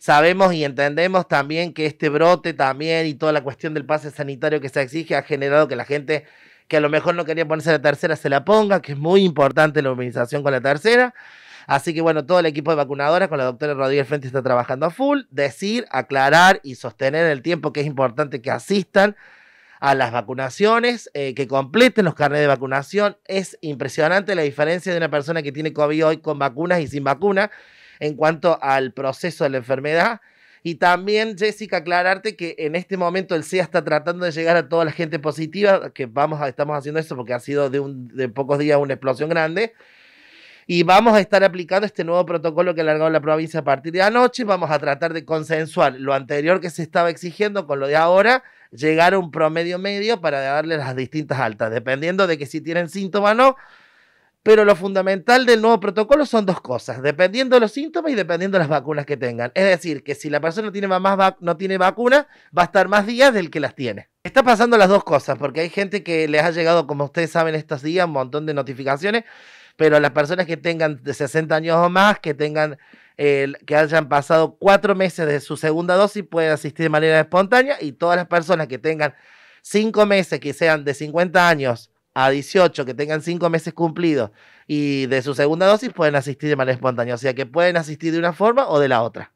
Sabemos y entendemos también que este brote también y toda la cuestión del pase sanitario que se exige ha generado que la gente que a lo mejor no quería ponerse la tercera se la ponga, que es muy importante la movilización con la tercera. Así que bueno, todo el equipo de vacunadoras con la doctora Rodríguez Frente está trabajando a full. Decir, aclarar y sostener el tiempo que es importante que asistan a las vacunaciones, eh, que completen los carnets de vacunación. Es impresionante la diferencia de una persona que tiene COVID hoy con vacunas y sin vacuna en cuanto al proceso de la enfermedad. Y también, Jessica, aclararte que en este momento el CEA está tratando de llegar a toda la gente positiva, que vamos a, estamos haciendo eso porque ha sido de, un, de pocos días una explosión grande. Y vamos a estar aplicando este nuevo protocolo que ha alargado la provincia a partir de anoche. Vamos a tratar de consensuar lo anterior que se estaba exigiendo con lo de ahora, llegar a un promedio medio para darle las distintas altas, dependiendo de que si tienen síntomas o no pero lo fundamental del nuevo protocolo son dos cosas, dependiendo de los síntomas y dependiendo de las vacunas que tengan. Es decir, que si la persona no tiene, más no tiene vacuna, va a estar más días del que las tiene. Está pasando las dos cosas, porque hay gente que les ha llegado, como ustedes saben, estos días un montón de notificaciones, pero las personas que tengan de 60 años o más, que tengan que hayan pasado cuatro meses de su segunda dosis, pueden asistir de manera espontánea y todas las personas que tengan cinco meses, que sean de 50 años a 18 que tengan 5 meses cumplidos y de su segunda dosis pueden asistir de manera espontánea. O sea que pueden asistir de una forma o de la otra.